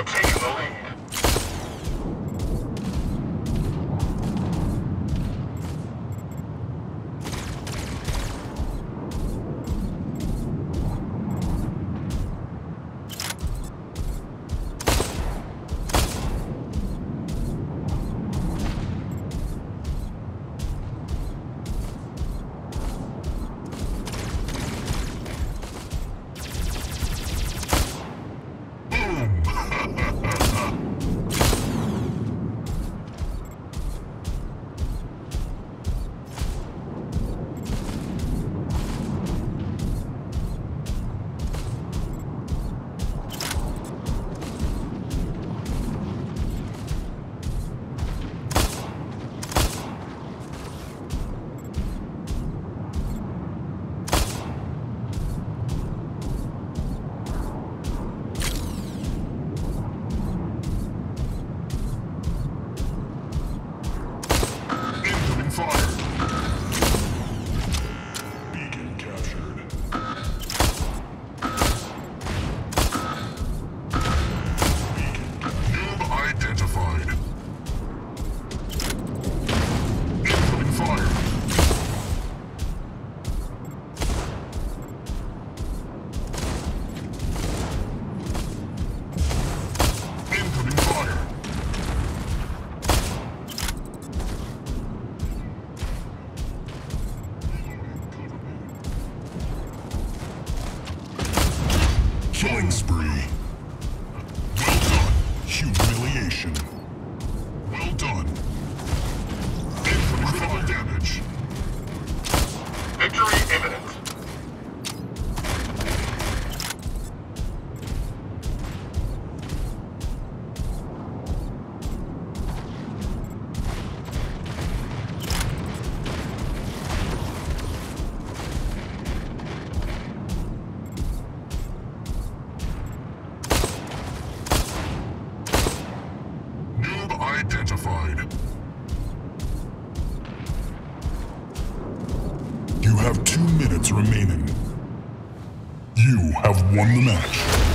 We Killing spree. Well done. Humiliation. Well done. Identified. You have two minutes remaining. You have won the match.